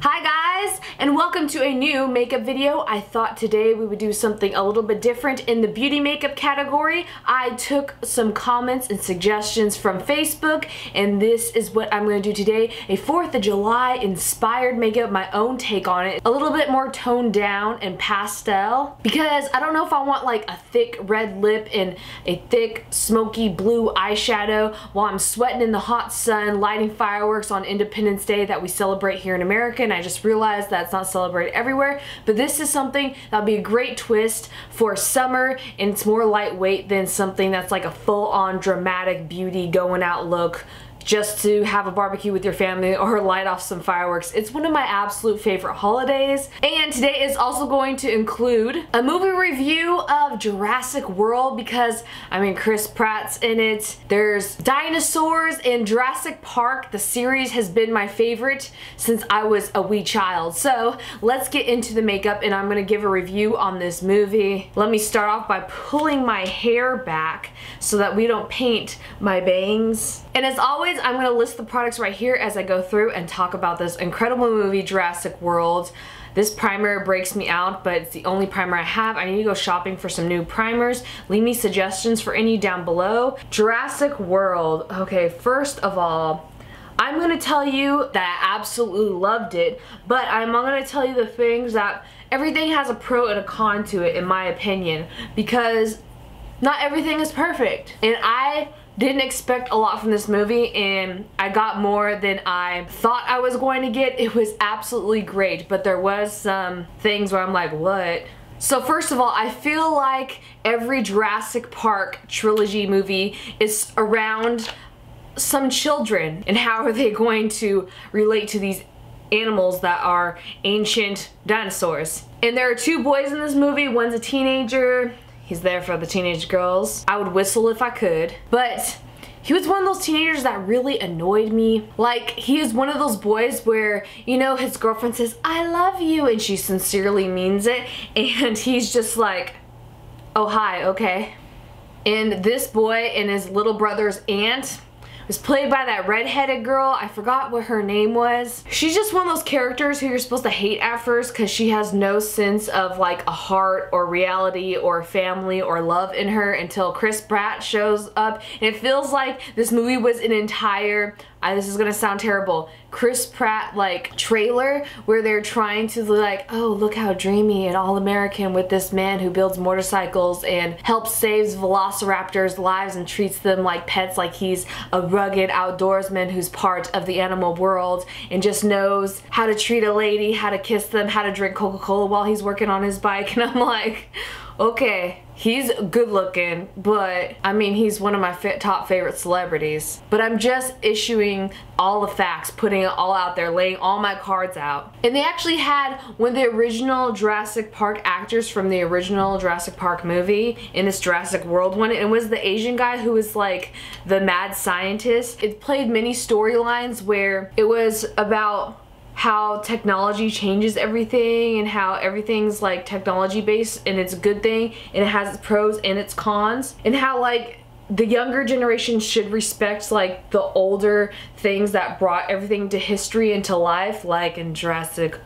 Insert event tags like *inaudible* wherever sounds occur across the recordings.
Hi guys and welcome to a new makeup video. I thought today we would do something a little bit different in the beauty makeup category. I took some comments and suggestions from Facebook and this is what I'm going to do today. A 4th of July inspired makeup, my own take on it. A little bit more toned down and pastel because I don't know if I want like a thick red lip and a thick smoky blue eyeshadow while I'm sweating in the hot sun lighting fireworks on Independence Day that we celebrate here in America and I just realized that's not celebrated everywhere. But this is something that'll be a great twist for summer and it's more lightweight than something that's like a full-on dramatic beauty going out look just to have a barbecue with your family or *laughs* light off some fireworks. It's one of my absolute favorite holidays. And today is also going to include a movie review of Jurassic World because, I mean, Chris Pratt's in it. There's dinosaurs in Jurassic Park. The series has been my favorite since I was a wee child. So let's get into the makeup and I'm to give a review on this movie. Let me start off by pulling my hair back so that we don't paint my bangs. And as always, I'm to list the products right here as I go through and talk about this incredible movie, Jurassic World. This primer breaks me out, but it's the only primer I have. I need to go shopping for some new primers. Leave me suggestions for any down below. Jurassic World. Okay, first of all, I'm to tell you that I absolutely loved it, but I'm to tell you the things that everything has a pro and a con to it in my opinion because not everything is perfect. And I didn't expect a lot from this movie and I got more than I thought I was going to get. *laughs* It was absolutely great, but there was some things where I'm like, what? So first of all, I feel like every Jurassic Park trilogy movie is around some children and how are they going to relate to these animals that are ancient dinosaurs. And there are two boys in this movie, one's a teenager, He's there for the teenage girls. I would whistle if I could, but he was one of those teenagers that really annoyed me. Like, he is one of those boys where, you know, his girlfriend says, I love you, and she sincerely means it, and *laughs* he's just like, oh, hi, okay. And this boy and his little brother's aunt, was played by that redheaded girl. I forgot what her name was. She's just one of those characters who you're supposed to hate at first because she has no sense of like a heart or reality or family or love in her until Chris Pratt shows up. And it feels like this movie was an entire I, this is gonna sound terrible, Chris Pratt like trailer where they're trying to like, oh look how dreamy and all American with this man who builds motorcycles and helps saves velociraptors lives and treats them like pets like he's a rugged outdoorsman who's part of the animal world and just knows how to treat a lady, how to kiss them, how to drink Coca-Cola while he's working on his bike. *laughs* And I'm like, okay, he's good looking, but I mean, he's one of my top favorite celebrities. But I'm just issuing all the facts, putting it all out there, laying all my cards out. And they actually had one of the original Jurassic Park actors from the original Jurassic Park movie in this Jurassic World one. It was the Asian guy who was like the mad scientist. It played many storylines where it was about how technology changes everything and how everything's like technology based and it's a good thing and it has its pros and its cons and how like the younger generation should respect like the older things that brought everything to history into life like in Jurassic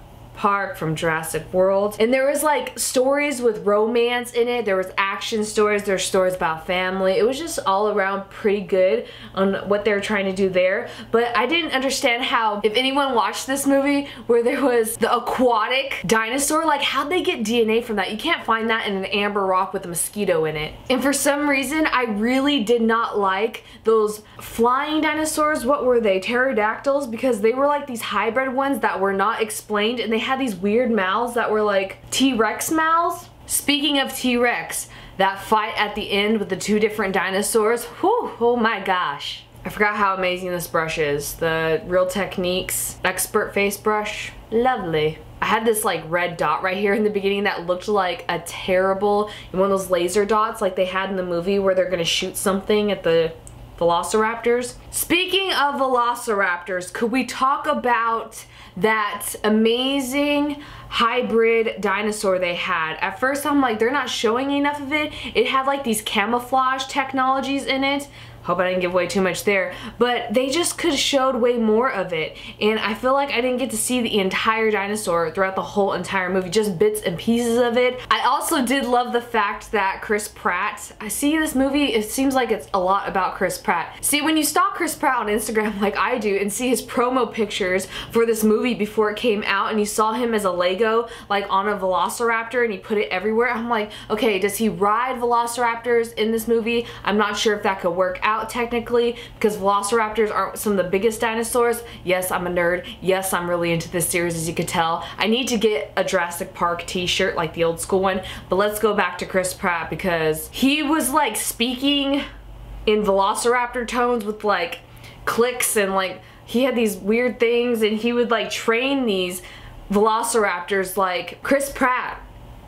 Park from Jurassic World. And there was like stories with romance in it. There was action stories. There's stories about family. It was just all around pretty good on what they were trying to do there. But I didn't understand how, if anyone watched this movie where there was the aquatic dinosaur, like how'd they get DNA from that? You can't find that in an amber rock with a mosquito in it. And for some reason, I really did not like those flying dinosaurs. What were they? Pterodactyls? Because they were like these hybrid ones that were not explained and they had these weird mouths that were like T-Rex mouths. Speaking of T-Rex, that fight at the end with the two different dinosaurs, whew, oh my gosh. I forgot how amazing this brush is. The Real Techniques Expert Face Brush, lovely. I had this like red dot right here in the beginning that looked like a terrible, one of those laser dots like they had in the movie where they're gonna shoot something at the velociraptors. Speaking of velociraptors, could we talk about that amazing hybrid dinosaur they had. At first I'm like, they're not showing enough of it. It had like these camouflage technologies in it. Hope I didn't give away too much there. But they just could showed way more of it. And I feel like I didn't get to see the entire dinosaur throughout the whole entire movie, just bits and pieces of it. I also did love the fact that Chris Pratt, I see this movie, it seems like it's a lot about Chris Pratt. See, when you stalk Chris Pratt on Instagram *laughs* like I do and see his promo pictures for this movie before it came out and you saw him as a Lego like on a velociraptor and he put it everywhere, I'm like, okay, does he ride velociraptors in this movie? I'm not sure if that could work out out technically because velociraptors aren't some of the biggest dinosaurs. Yes, I'm a nerd. Yes, I'm really into this series as you could tell. I need to get a Jurassic Park t-shirt like the old school one, but let's go back to Chris Pratt because he was like speaking in velociraptor tones with like clicks and like he had these weird things and he would like train these velociraptors like Chris Pratt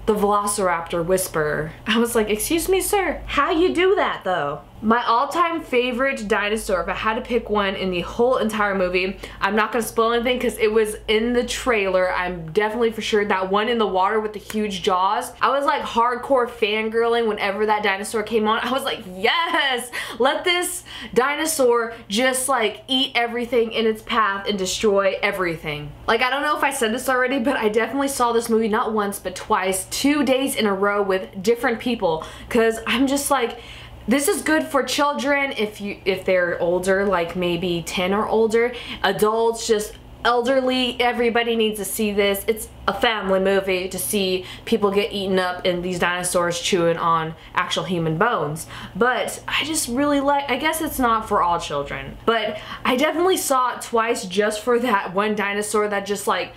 the velociraptor whisperer. I was like, excuse me sir, how you do that though? My all-time favorite dinosaur, if I had to pick one in the whole entire movie, I'm not gonna spoil anything because it was in the trailer. I'm definitely for sure that one in the water with the huge jaws. I was like hardcore fangirling whenever that dinosaur came on. I was like, yes, let this dinosaur just like eat everything in its path and destroy everything. Like, I don't know if I said this already, but I definitely saw this movie not once, but twice, two days in a row with different people because I'm just like, this is good for children if you if they're older, like maybe 10 or older. Adults, just elderly, everybody needs to see this. It's a family movie to see people get eaten up and these dinosaurs chewing on actual human bones. But I just really like, I guess it's not for all children, but I definitely saw it twice just for that one dinosaur that just like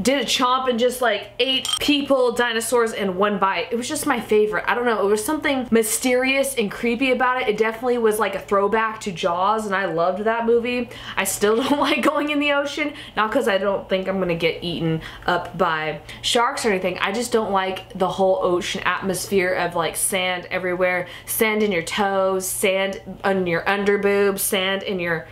did a chomp and just like ate people, dinosaurs in one bite. It was just my favorite. I don't know, it was something mysterious and creepy about it. It definitely was like a throwback to Jaws and I loved that movie. I still *laughs* don't like going in the ocean, not because I don't think I'm gonna get eaten up by sharks or anything. I just don't like the whole ocean atmosphere of like sand everywhere, sand in your toes, sand on your underboob, sand in your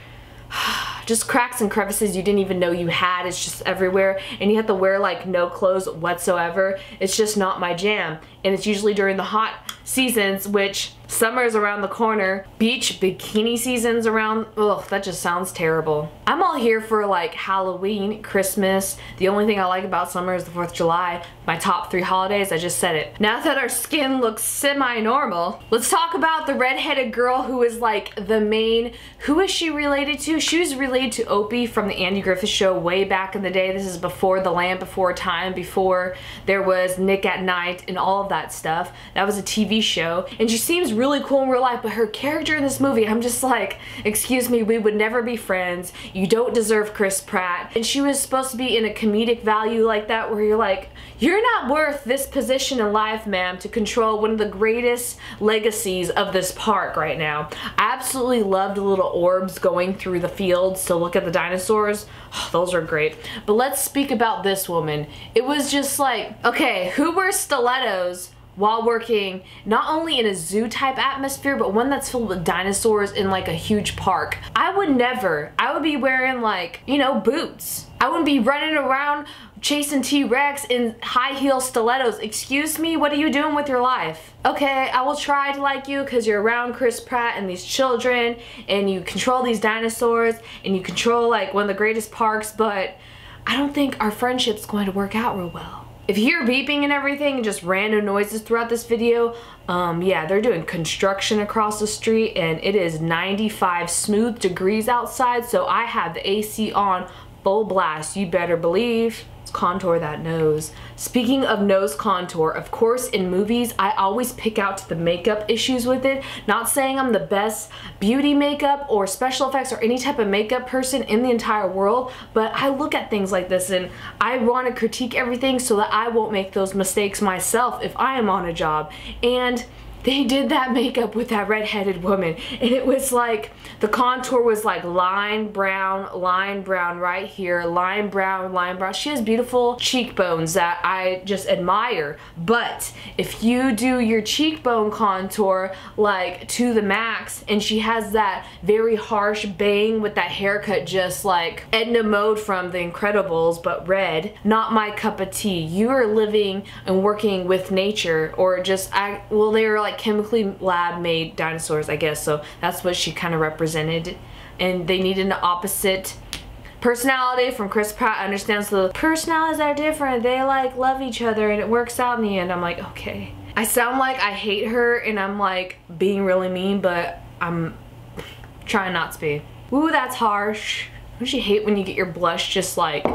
*sighs* just cracks and crevices you didn't even know you had. It's just everywhere and you have to wear like no clothes whatsoever. It's just not my jam. And it's usually during the hot seasons, which summer's around the corner. Beach bikini season's around, ugh, that just sounds terrible. I'm all here for like Halloween, Christmas. The only thing I like about summer is the 4th of July. My top three holidays, I just said it. Now that our skin looks semi-normal, let's talk about the redheaded girl who is like the main, who is she related to? She was related to Opie from the Andy Griffith Show way back in the day. This is before The Land Before Time, before there was Nick at Nite and all of that stuff. That was a TV show. And she seems really cool in real life, but her character in this movie, I'm just like, excuse me, we would never be friends. You don't deserve Chris Pratt. And she was supposed to be in a comedic value like that where you're like, you're not worth this position in life, ma'am, to control one of the greatest legacies of this park right now. I absolutely loved the little orbs going through the fields to look at the dinosaurs. Oh, *sighs* those are great. But let's speak about this woman. It was just like, okay, who wears stilettos while working not only in a zoo type atmosphere but one that's filled with dinosaurs in like a huge park. I would never. I would be wearing like, you know, boots. I wouldn't be running around chasing T-Rex in high heel stilettos. Excuse me, what are you doing with your life? Okay, I will try to like you because you're around Chris Pratt and these children and you control these dinosaurs and you control like one of the greatest parks, but I don't think our friendship's going to work out real well. If you hear beeping and everything just random noises throughout this video, um, yeah, they're doing construction across the street and it is 95 smooth degrees outside, so I have the AC on full blast, you better believe contour that nose. Speaking of nose contour, of course in movies I always pick out the makeup issues with it. Not saying I'm the best beauty makeup or special effects or any type of makeup person in the entire world, but I look at things like this and I want to critique everything so that I won't make those mistakes myself if I am on a job. And they did that makeup with that redheaded woman and it was like the contour was like line brown line brown right here line brown line brown. She has beautiful cheekbones that I just admire but if you do your cheekbone contour like to the max and she has that very harsh bang with that haircut just like Edna Mode from The Incredibles but red not my cup of tea. You are living and working with nature or just I well they were like like chemically lab made dinosaurs, I guess. So that's what she kind of represented. And they needed an opposite personality from Chris Pratt. I understand so the personalities are different. They like love each other and it works out in the end. I'm like, okay. I sound like I hate her and I'm like being really mean, but I'm trying not to be. Ooh, that's harsh. Don't you hate when you get your blush just like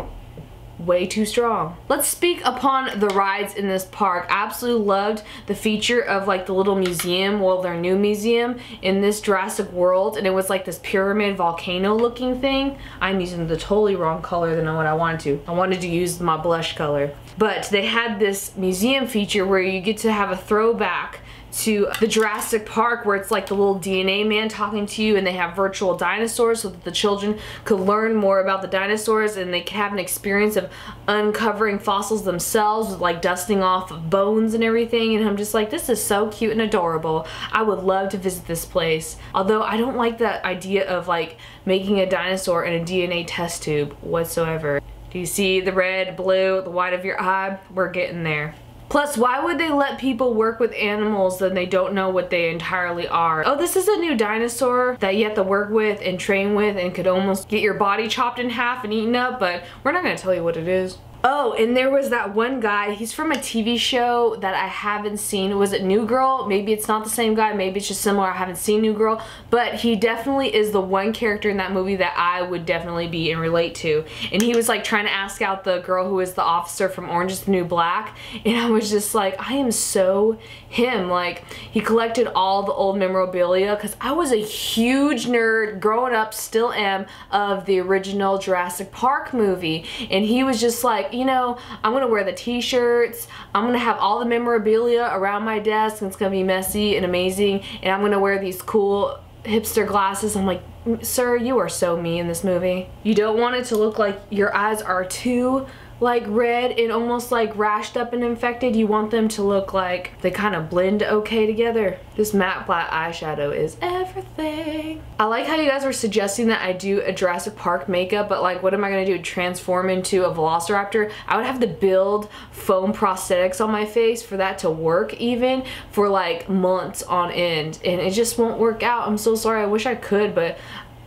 way too strong. Let's speak upon the rides in this park. I absolutely loved the feature of like the little museum, well their new museum in this Jurassic World and it was like this pyramid volcano looking thing. I'm using the totally wrong color than what I wanted to. I wanted to use my blush color. But they had this museum feature where you get to have a throwback to the Jurassic Park where it's like the little DNA man talking to you and they have virtual dinosaurs so that the children could learn more about the dinosaurs and they could have an experience of uncovering fossils themselves with like dusting off of bones and everything and I'm just like this is so cute and adorable. I would love to visit this place. Although I don't like that idea of like making a dinosaur in a DNA test tube whatsoever. Do you see the red, blue, the white of your eye? We're getting there. Plus, why would they let people work with animals that they don't know what they entirely are? Oh, this is a new dinosaur that you have to work with and train with and could almost get your body chopped in half and eaten up, but we're not gonna tell you what it is. Oh, and there was that one guy, he's from a TV show that I haven't seen. Was it New Girl? Maybe it's not the same guy, maybe it's just similar. I haven't seen New Girl, but he definitely is the one character in that movie that I would definitely be and relate to. And he was like trying to ask out the girl who was the officer from Orange is the New Black, and I was just like, I am so him. Like, he collected all the old memorabilia because I was a huge nerd growing up, still am, of the original Jurassic Park movie. And he was just like, like, you know, I'm gonna wear the t-shirts, I'm gonna have all the memorabilia around my desk and it's gonna be messy and amazing and I'm gonna wear these cool hipster glasses. I'm like, sir, you are so me in this movie. You don't want it to look like your eyes are too like red and almost like rashed up and infected, you want them to look like they kind of blend okay together. This matte black eyeshadow is everything. I like how you guys were suggesting that I do a Jurassic Park makeup, but like what am I gonna do? Transform into a Velociraptor? I would have to build foam prosthetics on my face for that to work even for like months on end and it just won't work out. I'm so sorry, I wish I could, but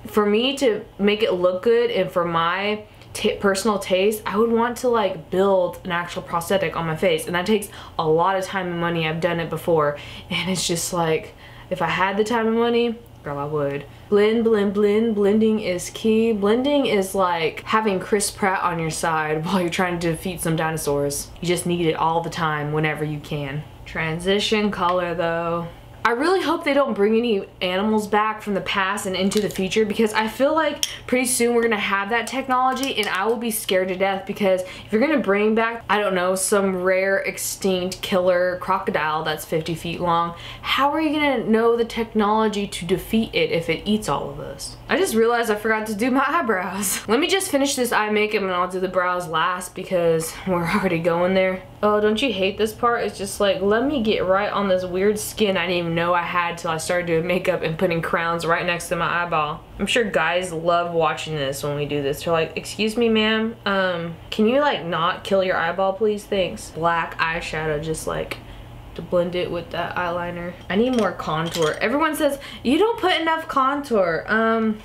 for me to make it look good and for my personal taste, I would want to like build an actual prosthetic on my face and that takes a lot of time and money. I've done it before and it's just like if I had the time and money, girl I would. Blend, blend, blend. Blending is key. Blending is like having Chris Pratt on your side *laughs* while you're trying to defeat some dinosaurs. You just need it all the time whenever you can. Transition color though. I really hope they don't bring any animals back from the past and into the future because I feel like pretty soon we're gonna have that technology and I will be scared to death because if you're gonna bring back, I don't know, some rare extinct killer crocodile that's 50 feet long, how are you gonna know the technology to defeat it if it eats all of us? I just realized I forgot to do my eyebrows. *laughs* Let me just finish this eye makeup and I'll do the brows last because we're already going there. Oh, don't you hate this part? It's just like, let me get right on this weird skin I didn't even know I had till I started doing makeup and putting crowns right next to my eyeball. I'm sure guys love watching this when we do this. They're like, excuse me, ma'am, um, can you like not kill your eyeball, please? Thanks. Black eyeshadow, just like to blend it with that eyeliner. I need more contour. Everyone says, you don't put enough contour. Um,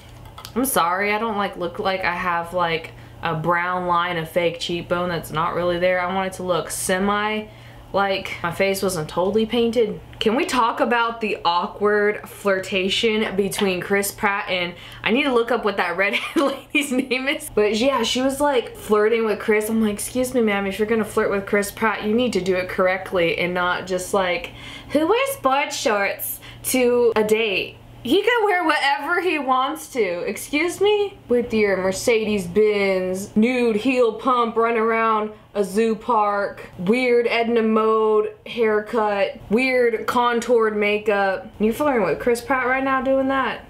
I'm sorry, I don't like look like I have like a brown line of fake cheekbone that's not really there. I want it to look semi like my face wasn't totally painted. Can we talk about the awkward flirtation between Chris Pratt and I need to look up what that *laughs* redhead lady's name is. But yeah, she was like flirting with Chris. I'm like, excuse me ma'am, if you're gonna flirt with Chris Pratt, you need to do it correctly and not just like, who wears board shorts to a date? He can wear whatever he wants to. Excuse me? With your Mercedes-Benz nude heel pump run around a zoo park, weird Edna Mode haircut, weird contoured makeup. You're flirting with Chris Pratt right now doing that?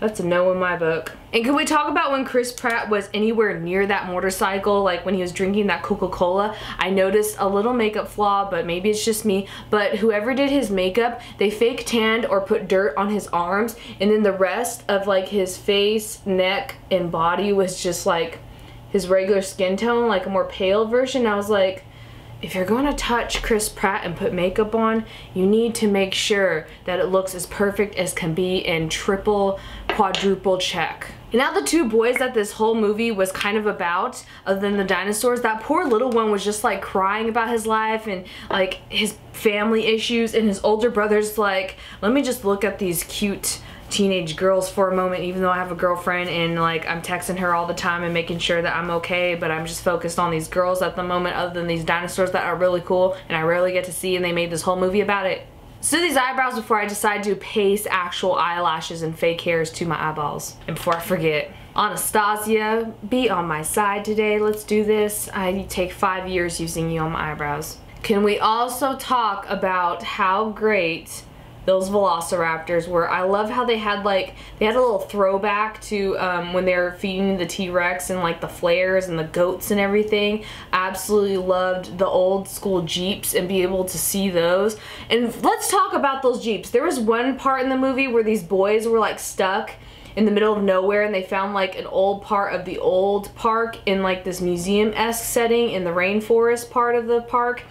That's a no in my book. And can we talk about when Chris Pratt was anywhere near that motorcycle, like when he was drinking that Coca-Cola? I noticed a little makeup flaw, but maybe it's just me. But whoever did his makeup, they fake tanned or put dirt on his arms, and then the rest of like his face, neck, and body was just like his regular skin tone, like a more pale version. I was like, if you're going to touch Chris Pratt and put makeup on, you need to make sure that it looks as perfect as can be in triple, quadruple check. And now the two boys that this whole movie was kind of about, other than the dinosaurs, that poor little one was just like crying about his life and like his family issues and his older brother's like, let me just look at these cute teenage girls for a moment even though I have a girlfriend and like I'm texting her all the time and making sure that I'm okay but I'm just focused on these girls at the moment other than these dinosaurs that are really cool and I rarely get to see and they made this whole movie about it. So these eyebrows before I decide to paste actual eyelashes and fake hairs to my eyeballs. And before I forget, Anastasia, be on my side today. Let's do this. I take five years using you on my eyebrows. Can we also talk about how great those velociraptors were. I love how they had like, they had a little throwback to um, when they were feeding the T-Rex and like the flares and the goats and everything. Absolutely loved the old school Jeeps and be able to see those. And let's talk about those Jeeps. There was one part in the movie where these boys were like stuck in the middle of nowhere and they found like an old part of the old park in like this museum-esque setting in the rainforest part of the park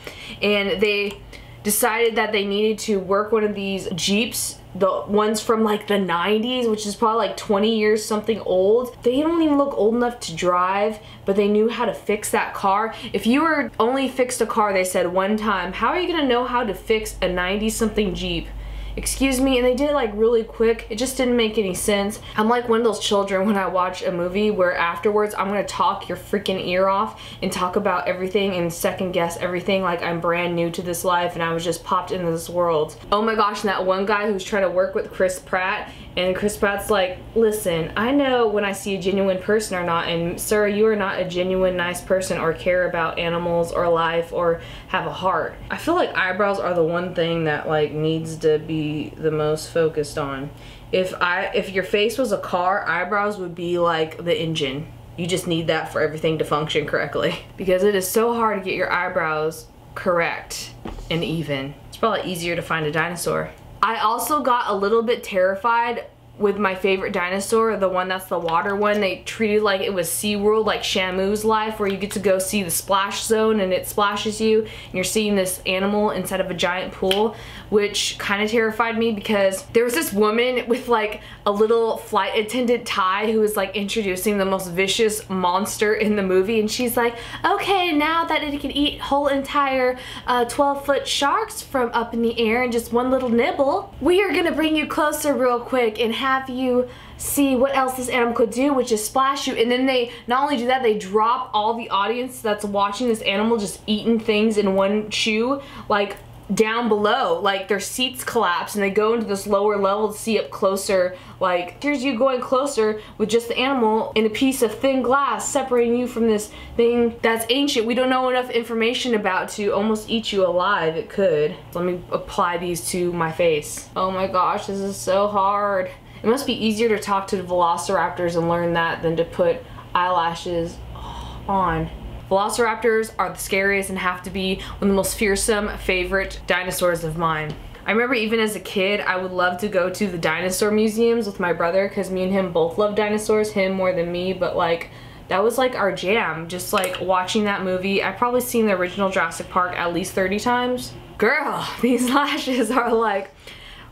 and they decided that they needed to work one of these Jeeps the ones from like the 90s which is probably like 20 years something old. They don't even look old enough to drive but they knew how to fix that car. If you were only fixed a car they said one time how are you gonna know how to fix a 90 something Jeep excuse me, and they did it like really quick. It just didn't make any sense. I'm like one of those children when I watch a movie where afterwards I'm gonna talk your freaking ear off and talk about everything and second guess everything like I'm brand new to this life and I was just popped into this world. Oh my gosh, and that one guy who's trying to work with Chris Pratt and Chris Pratt's like, listen, I know when I see a genuine person or not, and sir, you are not a genuine nice person or care about animals or life or have a heart. I feel like eyebrows are the one thing that like needs to be the most focused on. If I if your face was a car, eyebrows would be like the engine. You just need that for everything to function correctly. *laughs* Because it is so hard to get your eyebrows correct and even. It's probably easier to find a dinosaur. I also got a little bit terrified with my favorite dinosaur, the one that's the water one. They treated like it was SeaWorld, like Shamu's life, where you get to go see the splash zone and it splashes you and you're seeing this animal inside of a giant pool, which kind of terrified me because there was this woman with like a little flight attendant tie who was like introducing the most vicious monster in the movie and she's like, okay, now that it can eat whole entire uh, 12 foot sharks from up in the air and just one little nibble, we are gonna bring you closer real quick and have you see what else this animal could do, which is splash you. And then they not only do that, they drop all the audience that's watching this animal just eating things in one chew, like down below. Like their seats collapse and they go into this lower level to see up closer. Like here's you going closer with just the animal in a piece of thin glass separating you from this thing that's ancient. We don't know enough information about to almost eat you alive. It could. Let me apply these to my face. Oh my gosh this is so hard it must be easier to talk to velociraptors and learn that than to put eyelashes on Velociraptors are the scariest and have to be one of the most fearsome favorite dinosaurs of mine. I remember even as a kid, I would love to go to the dinosaur museums with my brother because me and him both love dinosaurs, him more than me, but like that was like our jam. Just like watching that movie. I've probably seen the original Jurassic Park at least 30 times. Girl, *laughs* these lashes are like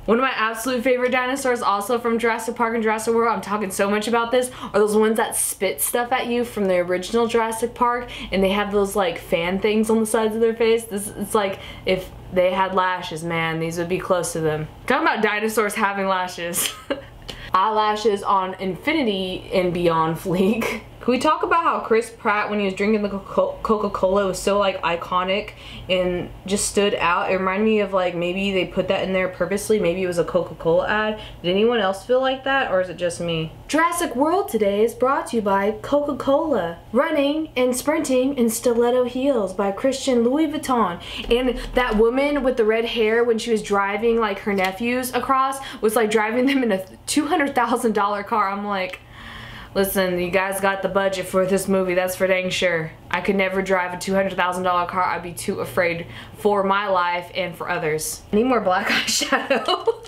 one of my absolute favorite dinosaurs also from Jurassic Park and Jurassic World, I'm talking so much about this, are those ones that spit stuff at you from the original Jurassic Park and they have those like fan things on the sides of their face. This It's like if they had lashes, man, these would be close to them. Talking about dinosaurs having lashes. *laughs* Eyelashes on infinity and beyond *laughs* fleek. Can we talk about how Chris Pratt, when he was drinking the Coca-Cola, was so like iconic and just stood out? It reminded me of like maybe they put that in there purposely. Maybe it was a Coca-Cola ad. Did anyone else feel like that or is it just me? Jurassic World today is brought to you by Coca-Cola. Running and sprinting in stiletto heels by Christian Louis Vuitton. And that woman with the red hair when she was driving like her nephews across was like driving them in a $200,000 car. I'm like, Listen, you guys got the budget for this movie, that's for dang sure. I could never drive a $200,000 car. I'd be too afraid for my life and for others. I need more black *laughs* eyeshadow.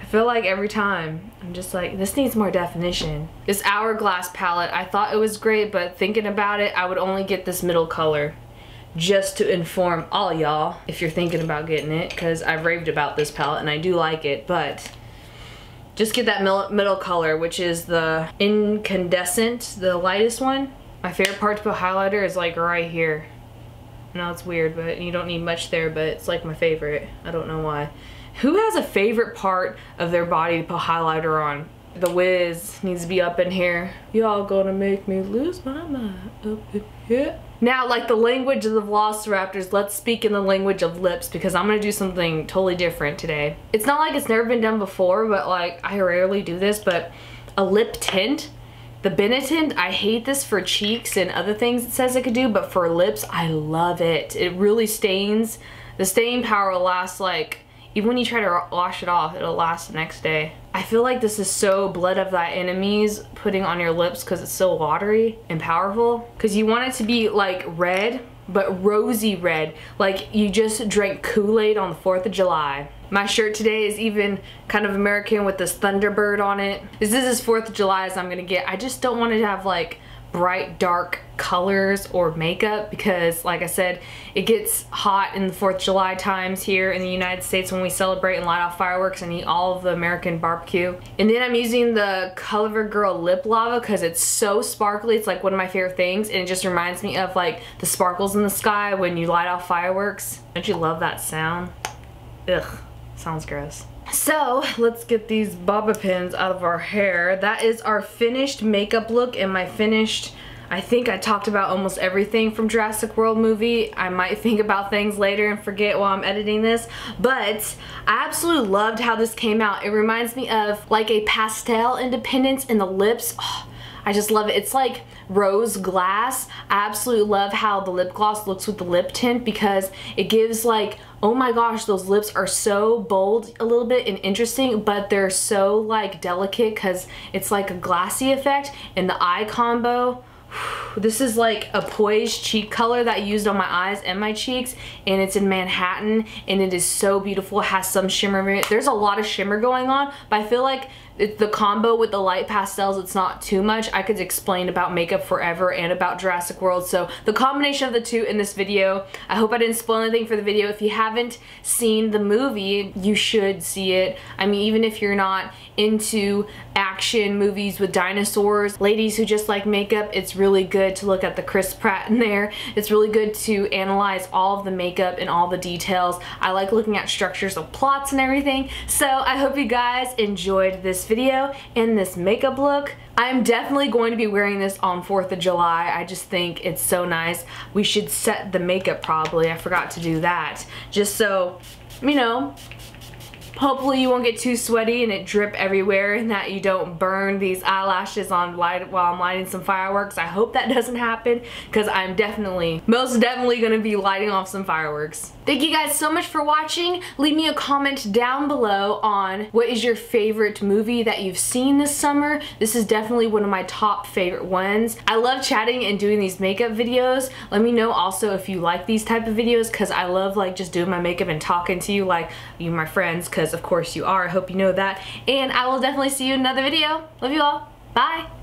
I feel like every time, I'm just like, this needs more definition. This Hourglass palette, I thought it was great, but thinking about it, I would only get this middle color. just to inform all y'all if you're thinking about getting it because I've raved about this palette and I do like it but just get that middle color which is the incandescent the lightest one. My favorite part to put highlighter is like right here. No it's weird but you don't need much there but it's like my favorite. I don't know why. Who has a favorite part of their body to put highlighter on? The whiz needs to be up in here. Y'all gonna make me lose my mind. Up in here now, like the language of the Velociraptors, let's speak in the language of lips because I'm gonna do something totally different today. It's not like it's never been done before, but like I rarely do this, but a lip tint, the Benetint, I hate this for cheeks and other things it says it could do, but for lips, I love it. It really stains. The staying power will last like even when you try to wash it off, it'll last the next day. I feel like this is so blood of thy enemies putting on your lips because it's so watery and powerful. Because you want it to be like red, but rosy red. Like you just drank Kool-Aid on the 4th of July. My shirt today is even kind of American with this Thunderbird on it. This is as 4th of July as I'm gonna get. I just don't want it to have like bright dark colors or makeup because like I said it gets hot in the 4th of July times here in the United States when we celebrate and light off fireworks and eat all of the American barbecue. And then I'm using the CoverGirl lip lava because it's so sparkly. It's like one of my favorite things and it just reminds me of like the sparkles in the sky when you light off fireworks. Don't you love that sound? Ugh sounds gross so let's get these bobby pins out of our hair. That is our finished makeup look and my finished I think I talked about almost everything from Jurassic World movie. I might *laughs* think about things later and forget while I'm editing this, but I absolutely loved how this came out. It reminds me of like a pastel independence in the lips. Oh, I just love it. It's like rose glass. I absolutely love how the lip gloss looks with the lip tint because it gives like, oh my gosh, those lips are so bold a little bit and interesting, but they're so like delicate because it's like a glassy effect and the eye combo this is like a poised cheek color that I used on my eyes and my cheeks and it's in Manhattan and it is so beautiful. It has some shimmer. There's a lot of shimmer going on but I feel like it's the combo with the light pastels it's not too much. I could explain about makeup forever and about Jurassic World. So the combination of the two in this video I hope I didn't spoil anything for the video. If you haven't seen the movie you should see it. I mean even if you're not into action movies with dinosaurs ladies who just like makeup it's really good to look at the Chris Pratt in there. It's really good to analyze all of the makeup and all the details. I like looking at structures of plots and everything. So I hope you guys enjoyed this video and this makeup look. I'm definitely going to be wearing this on 4th of July. I just think it's so nice. We should set the makeup probably. I forgot to do that. Just so, you know, Hopefully you won't get too sweaty and it drip everywhere and that you don't burn these eyelashes on light while I'm lighting some fireworks. I hope that *laughs* doesn't happen because I'm definitely, most definitely going to be lighting off some fireworks. Thank you guys so much for watching. Leave me a comment down below on what is your favorite movie that you've seen this summer. This is definitely one of my top favorite ones. I love chatting and doing these makeup videos. Let me know also if you like these type of videos because I love like just doing my makeup and talking to you like you my friends because of course you are. I hope you know that. And I will definitely see you in another video. Love you all. Bye.